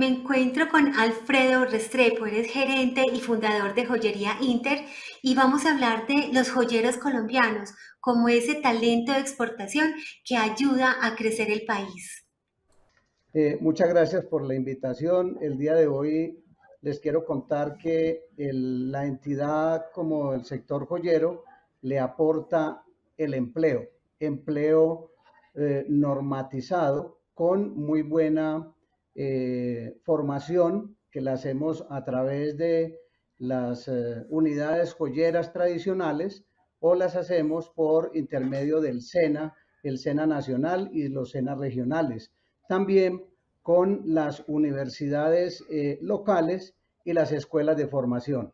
Me encuentro con Alfredo Restrepo, eres gerente y fundador de Joyería Inter y vamos a hablar de los joyeros colombianos como ese talento de exportación que ayuda a crecer el país. Eh, muchas gracias por la invitación. El día de hoy les quiero contar que la entidad como el sector joyero le aporta el empleo, empleo eh, normatizado con muy buena eh, formación que la hacemos a través de las eh, unidades joyeras tradicionales o las hacemos por intermedio del SENA, el SENA nacional y los SENA regionales. También con las universidades eh, locales y las escuelas de formación.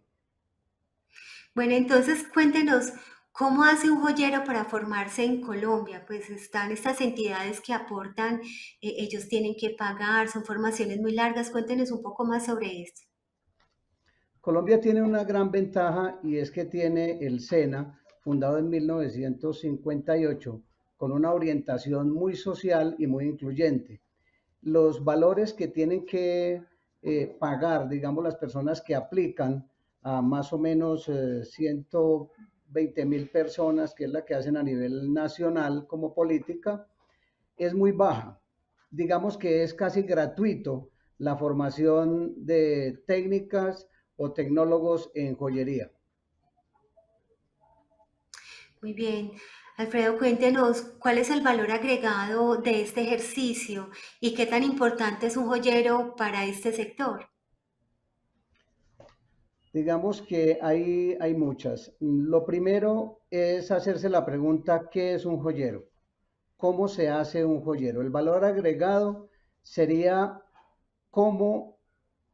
Bueno, entonces cuéntenos ¿Cómo hace un joyero para formarse en Colombia? Pues están estas entidades que aportan, eh, ellos tienen que pagar, son formaciones muy largas. Cuéntenos un poco más sobre esto. Colombia tiene una gran ventaja y es que tiene el SENA, fundado en 1958, con una orientación muy social y muy incluyente. Los valores que tienen que eh, pagar, digamos, las personas que aplican a más o menos eh, 20 mil personas, que es la que hacen a nivel nacional como política, es muy baja. Digamos que es casi gratuito la formación de técnicas o tecnólogos en joyería. Muy bien. Alfredo, cuéntenos cuál es el valor agregado de este ejercicio y qué tan importante es un joyero para este sector. Digamos que hay, hay muchas. Lo primero es hacerse la pregunta, ¿qué es un joyero? ¿Cómo se hace un joyero? El valor agregado sería cómo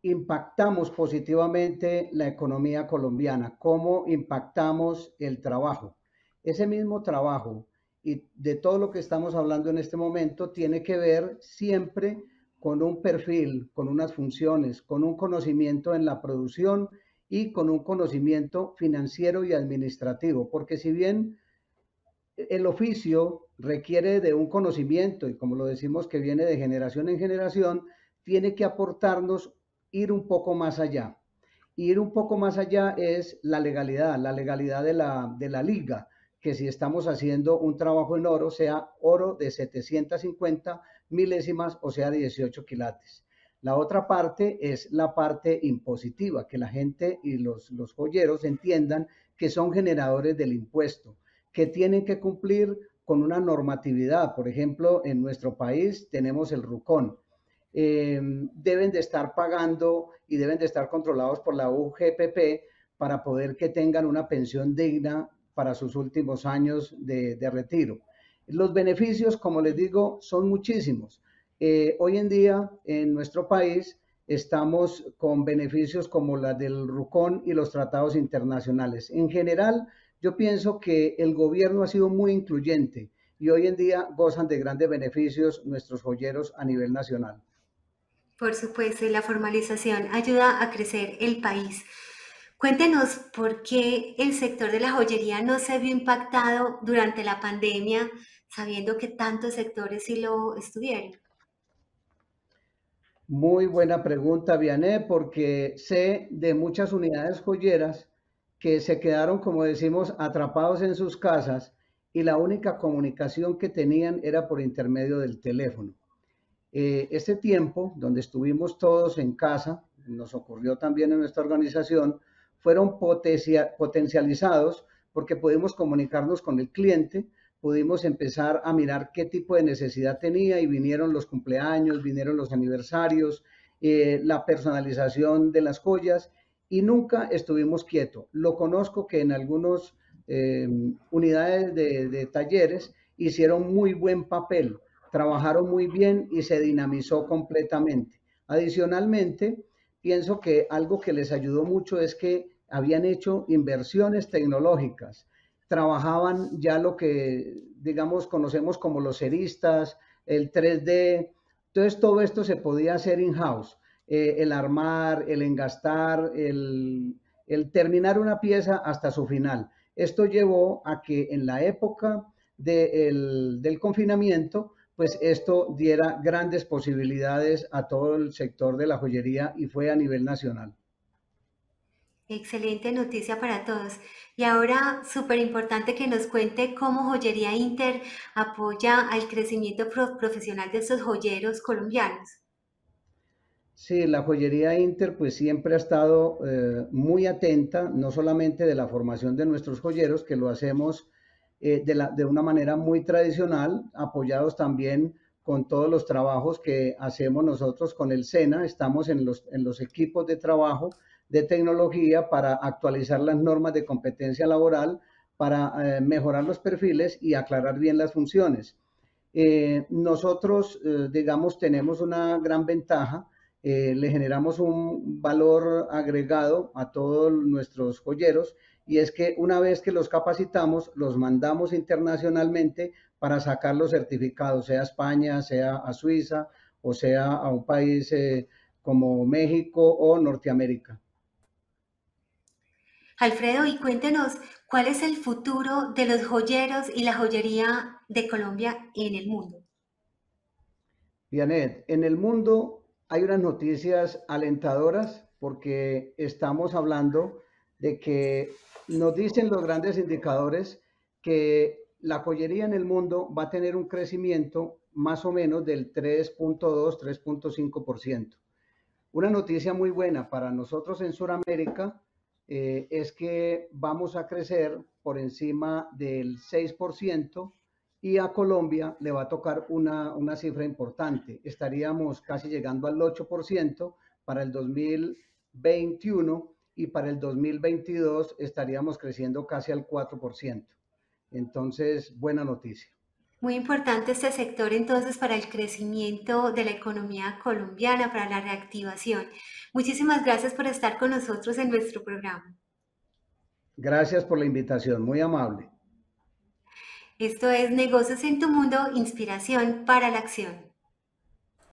impactamos positivamente la economía colombiana, cómo impactamos el trabajo. Ese mismo trabajo y de todo lo que estamos hablando en este momento tiene que ver siempre con un perfil, con unas funciones, con un conocimiento en la producción y con un conocimiento financiero y administrativo, porque si bien el oficio requiere de un conocimiento y como lo decimos que viene de generación en generación, tiene que aportarnos ir un poco más allá. Ir un poco más allá es la legalidad, la legalidad de la, de la liga, que si estamos haciendo un trabajo en oro, sea oro de 750 milésimas o sea 18 quilates. La otra parte es la parte impositiva, que la gente y los, los joyeros entiendan que son generadores del impuesto, que tienen que cumplir con una normatividad. Por ejemplo, en nuestro país tenemos el RUCON. Em, deben de estar pagando y deben de estar controlados por la UGPP para poder que tengan una pensión digna para sus últimos años de, de retiro. Los beneficios, como les digo, son muchísimos. Eh, hoy en día en nuestro país estamos con beneficios como la del RUCON y los tratados internacionales. En general, yo pienso que el gobierno ha sido muy incluyente y hoy en día gozan de grandes beneficios nuestros joyeros a nivel nacional. Por supuesto, y la formalización ayuda a crecer el país. Cuéntenos por qué el sector de la joyería no se vio impactado durante la pandemia, sabiendo que tantos sectores sí lo estuvieron. Muy buena pregunta, Vianey, porque sé de muchas unidades joyeras que se quedaron, como decimos, atrapados en sus casas y la única comunicación que tenían era por intermedio del teléfono. Eh, este tiempo, donde estuvimos todos en casa, nos ocurrió también en nuestra organización, fueron potencializados porque pudimos comunicarnos con el cliente, pudimos empezar a mirar qué tipo de necesidad tenía y vinieron los cumpleaños, vinieron los aniversarios, eh, la personalización de las joyas y nunca estuvimos quietos. Lo conozco que en algunas eh, unidades de, de talleres hicieron muy buen papel, trabajaron muy bien y se dinamizó completamente. Adicionalmente, pienso que algo que les ayudó mucho es que habían hecho inversiones tecnológicas trabajaban ya lo que, digamos, conocemos como los ceristas, el 3D. Entonces, todo esto se podía hacer in-house. Eh, el armar, el engastar, el, terminar una pieza hasta su final. Esto llevó a que en la época del confinamiento, pues esto diera grandes posibilidades a todo el sector de la joyería y fue a nivel nacional. Excelente noticia para todos. Y ahora, súper importante que nos cuente cómo Joyería Inter apoya al crecimiento profesional de estos joyeros colombianos. Sí, la joyería Inter pues siempre ha estado eh, muy atenta, no solamente de la formación de nuestros joyeros, que lo hacemos eh, de, de, una manera muy tradicional, apoyados también con todos los trabajos que hacemos nosotros con el SENA, estamos en los, en los equipos de trabajo de tecnología para actualizar las normas de competencia laboral, para eh, mejorar los perfiles y aclarar bien las funciones. Eh, nosotros, eh, digamos, tenemos una gran ventaja, le generamos un valor agregado a todos nuestros joyeros y es que una vez que los capacitamos, los mandamos internacionalmente para sacar los certificados, sea a España, sea a Suiza o sea a un país como México o Norteamérica. Alfredo, y cuéntenos, ¿cuál es el futuro de los joyeros y la joyería de Colombia en el mundo? Janet, en el mundo hay unas noticias alentadoras porque estamos hablando de que nos dicen los grandes indicadores que la joyería en el mundo va a tener un crecimiento más o menos del 3.2, 3.5%. Una noticia muy buena para nosotros en Sudamérica eh, es que vamos a crecer por encima del 6% y a Colombia le va a tocar una, una cifra importante. Estaríamos casi llegando al 8% para el 2021 y para el 2022 estaríamos creciendo casi al 4%. Entonces, buena noticia. Muy importante este sector entonces para el crecimiento de la economía colombiana, para la reactivación. Muchísimas gracias por estar con nosotros en nuestro programa. Gracias por la invitación, muy amable. Esto es Negocios en tu Mundo, Inspiración para la Acción.